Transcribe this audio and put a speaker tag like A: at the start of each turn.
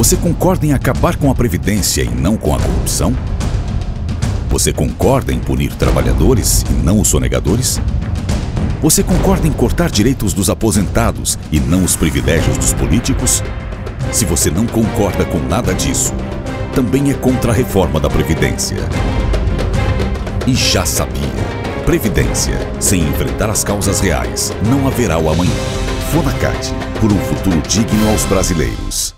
A: Você concorda em acabar com a Previdência e não com a corrupção? Você concorda em punir trabalhadores e não os sonegadores? Você concorda em cortar direitos dos aposentados e não os privilégios dos políticos? Se você não concorda com nada disso, também é contra a reforma da Previdência. E já sabia. Previdência. Sem enfrentar as causas reais, não haverá o amanhã. Fonacate. Por um futuro digno aos brasileiros.